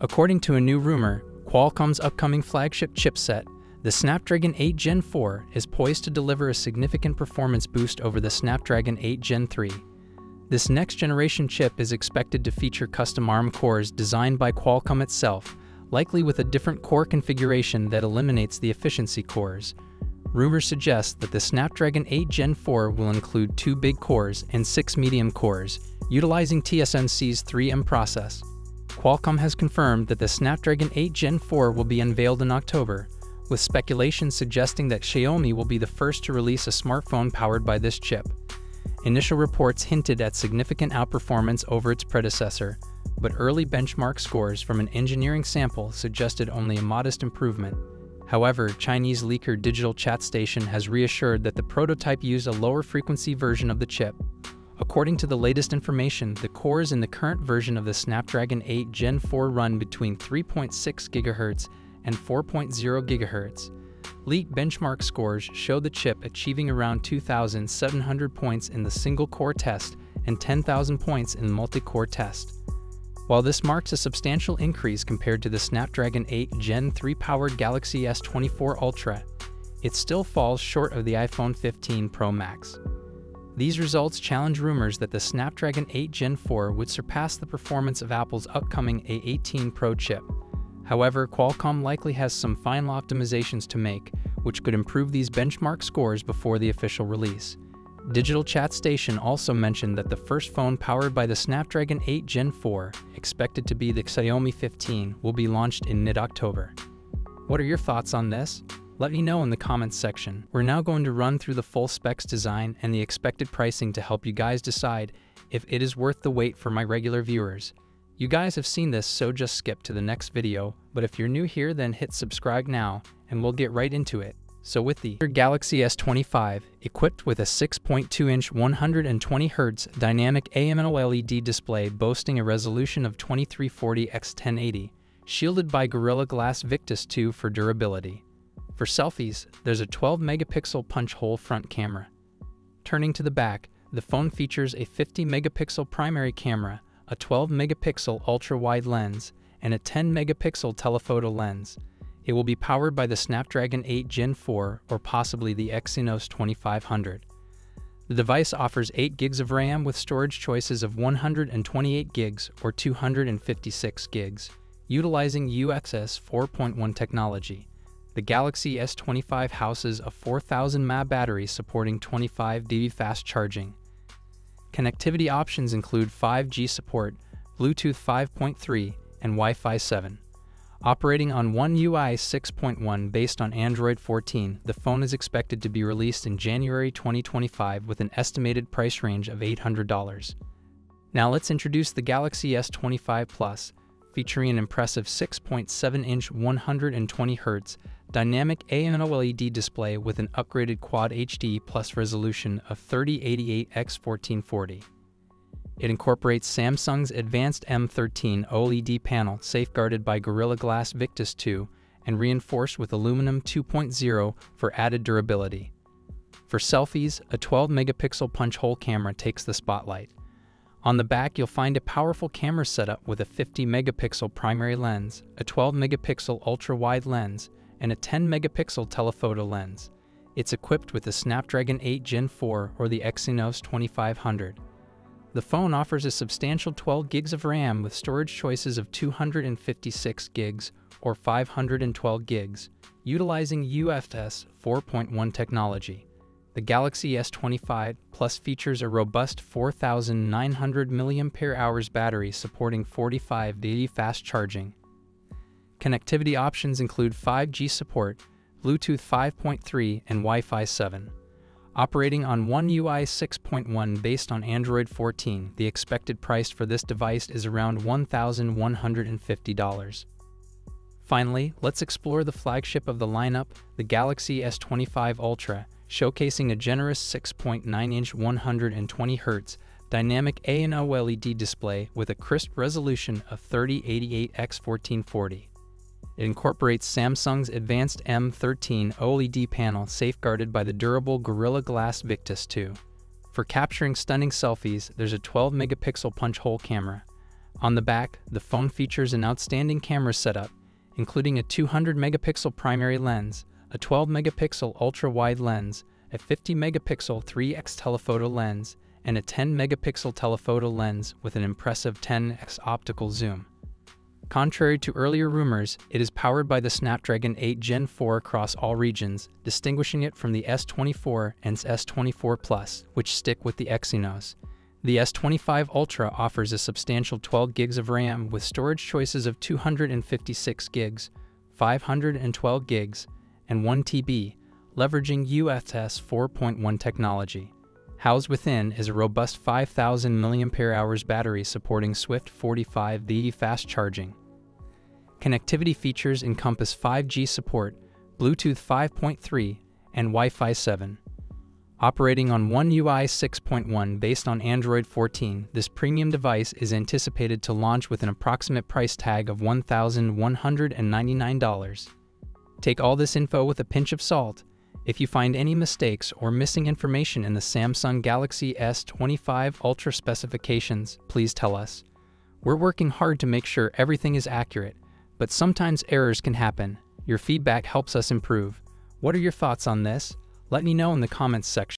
According to a new rumor, Qualcomm's upcoming flagship chipset, the Snapdragon 8 Gen 4, is poised to deliver a significant performance boost over the Snapdragon 8 Gen 3. This next generation chip is expected to feature custom ARM cores designed by Qualcomm itself, likely with a different core configuration that eliminates the efficiency cores. Rumors suggest that the Snapdragon 8 Gen 4 will include two big cores and six medium cores, utilizing TSMC's 3M process. Qualcomm has confirmed that the Snapdragon 8 Gen 4 will be unveiled in October, with speculation suggesting that Xiaomi will be the first to release a smartphone powered by this chip. Initial reports hinted at significant outperformance over its predecessor, but early benchmark scores from an engineering sample suggested only a modest improvement. However, Chinese leaker Digital Chat Station has reassured that the prototype used a lower frequency version of the chip. According to the latest information, the cores in the current version of the Snapdragon 8 Gen 4 run between 3.6 GHz and 4.0 GHz. Leaked benchmark scores show the chip achieving around 2,700 points in the single core test and 10,000 points in the multi core test. While this marks a substantial increase compared to the Snapdragon 8 Gen 3 powered Galaxy S24 Ultra, it still falls short of the iPhone 15 Pro Max. These results challenge rumors that the Snapdragon 8 Gen 4 would surpass the performance of Apple's upcoming A18 Pro chip. However, Qualcomm likely has some final optimizations to make, which could improve these benchmark scores before the official release. Digital Chat Station also mentioned that the first phone powered by the Snapdragon 8 Gen 4, expected to be the Xiaomi 15, will be launched in mid October. What are your thoughts on this? Let me know in the comments section. We're now going to run through the full specs design and the expected pricing to help you guys decide if it is worth the wait for my regular viewers. You guys have seen this, so just skip to the next video, but if you're new here then hit subscribe now, and we'll get right into it. So with the Galaxy S25, equipped with a 6.2-inch 120Hz dynamic AMOLED display boasting a resolution of 2340 x 1080, shielded by Gorilla Glass Victus 2 for durability. For selfies, there's a 12 megapixel punch hole front camera. Turning to the back, the phone features a 50 megapixel primary camera, a 12 megapixel ultra wide lens, and a 10 megapixel telephoto lens. It will be powered by the Snapdragon 8 Gen 4 or possibly the Exynos 2500. The device offers 8 gigs of RAM with storage choices of 128 gigs or 256 gigs, utilizing UFS 4.1 technology. The Galaxy S25 houses a 4000 mAh battery supporting 25 dB fast charging. Connectivity options include 5G support, Bluetooth 5.3, and Wi-Fi 7. Operating on One UI 6.1 based on Android 14, the phone is expected to be released in January 2025 with an estimated price range of $800. Now let's introduce the Galaxy S25 Plus, featuring an impressive 6.7-inch 120Hz dynamic AMOLED display with an upgraded Quad HD Plus resolution of 3088 x 1440. It incorporates Samsung's advanced M13 OLED panel safeguarded by Gorilla Glass Victus 2 and reinforced with aluminum 2.0 for added durability. For selfies, a 12 megapixel punch hole camera takes the spotlight. On the back, you'll find a powerful camera setup with a 50 megapixel primary lens, a 12 megapixel ultra wide lens, and a 10 megapixel telephoto lens. It's equipped with the Snapdragon 8 Gen 4 or the Exynos 2500. The phone offers a substantial 12 gigs of RAM with storage choices of 256 gigs or 512 gigs, utilizing UFS 4.1 technology. The Galaxy S25 Plus features a robust 4,900 mAh battery supporting 45 daily fast charging Connectivity options include 5G support, Bluetooth 5.3, and Wi Fi 7. Operating on One UI 6.1 based on Android 14, the expected price for this device is around $1,150. Finally, let's explore the flagship of the lineup, the Galaxy S25 Ultra, showcasing a generous 6.9-inch 120Hz dynamic AMOLED display with a crisp resolution of 3088 x 1440. It incorporates Samsung's advanced M13 OLED panel safeguarded by the durable Gorilla Glass Victus 2. For capturing stunning selfies, there's a 12 megapixel punch hole camera, On the back, the phone features an outstanding camera setup, including a 200 megapixel primary lens, a 12 megapixel ultra wide lens, a 50 megapixel 3x telephoto lens, and a 10 megapixel telephoto lens with an impressive 10x optical zoom. Contrary to earlier rumors, it is powered by the Snapdragon 8 Gen 4 across all regions, distinguishing it from the S24 and S24 Plus, which stick with the Exynos. The S25 Ultra offers a substantial 12 gigs of RAM with storage choices of 256 gigs, 512 gigs, and 1 TB, leveraging UFS 4.1 technology. Housed within is a robust 5000 mAh battery supporting Swift 45V fast charging. Connectivity features encompass 5G support, Bluetooth 5.3, and Wi Fi 7. Operating on One UI 6.1 based on Android 14, this premium device is anticipated to launch with an approximate price tag of $1,199. Take all this info with a pinch of salt. If you find any mistakes or missing information in the Samsung Galaxy S25 Ultra specifications, please tell us. We're working hard to make sure everything is accurate, but sometimes errors can happen. Your feedback helps us improve. What are your thoughts on this? Let me know in the comments section.